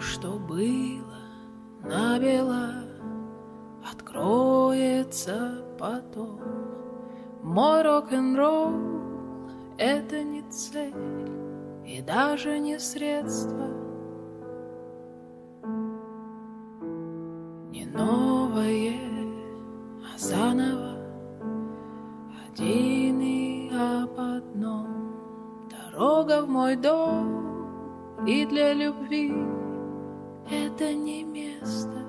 Что было набело, откроется потом. Мой рок-н-ролл — это не цель и даже не средство. Не новое, а заново, один и об одном. Дорога в мой дом и для любви это не место.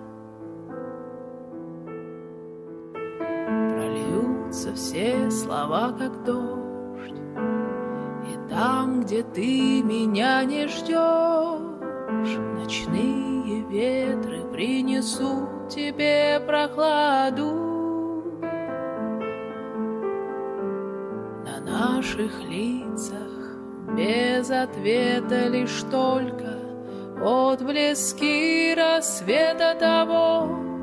Прольются все слова, как дождь, И там, где ты меня не ждешь, Ночные ветры принесут тебе прохладу. На наших лицах без ответа лишь только Отблески рассвета того,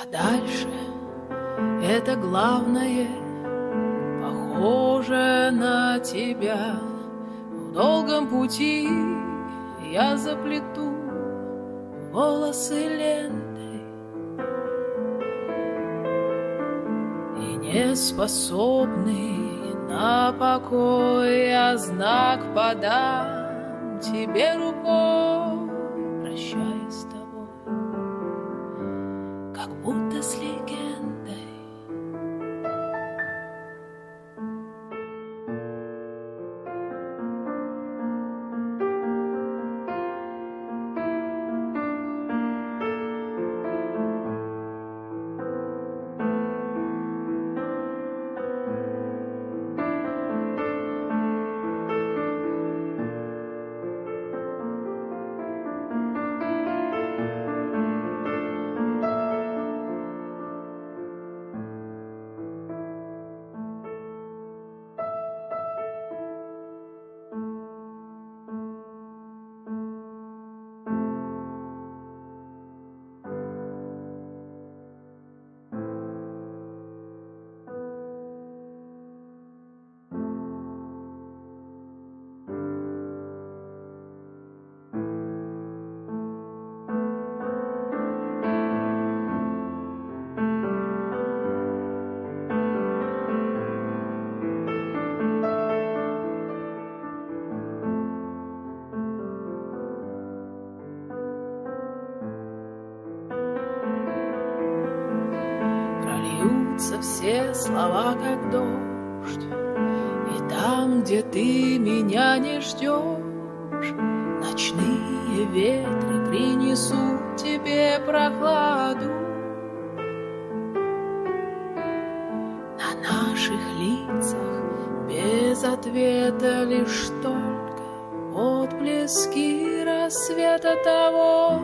А дальше это главное Похоже на тебя. В долгом пути я заплету Волосы лентой И не способный на покой Я знак подам тебе рукой Прольются все слова, как дождь, И там, где ты меня не ждешь, Ночные ветры принесут тебе прохладу. На наших лицах без ответа лишь только Отблески рассвета того,